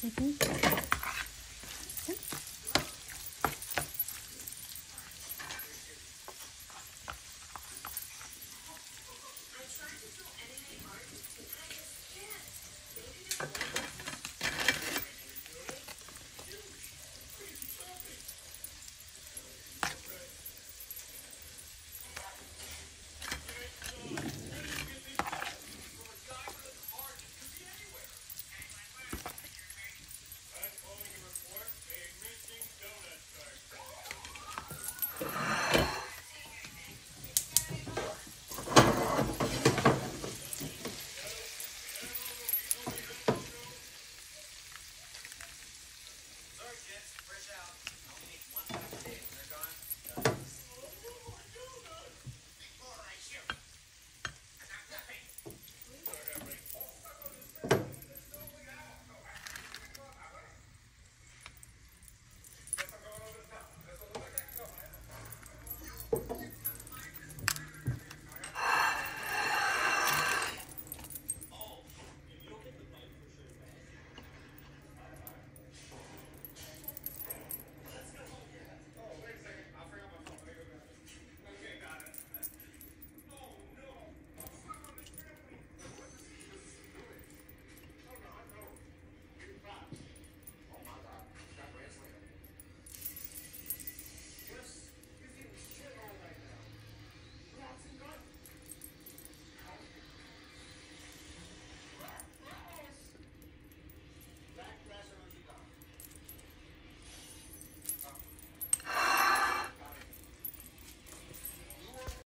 嗯哼。